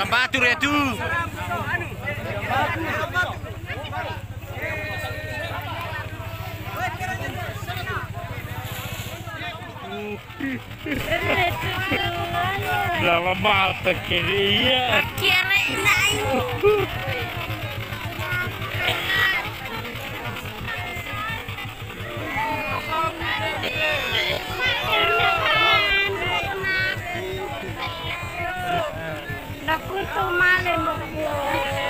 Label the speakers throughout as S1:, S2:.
S1: Rambatu retu.
S2: Ela mata,
S1: queria.
S2: Queria. 不都妈 tuh.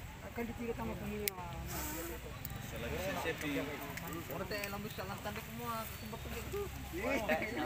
S1: Kandikirit ang mapunin yung Sa lagi Sepi. Ano tayo ya.
S3: Iya, iya.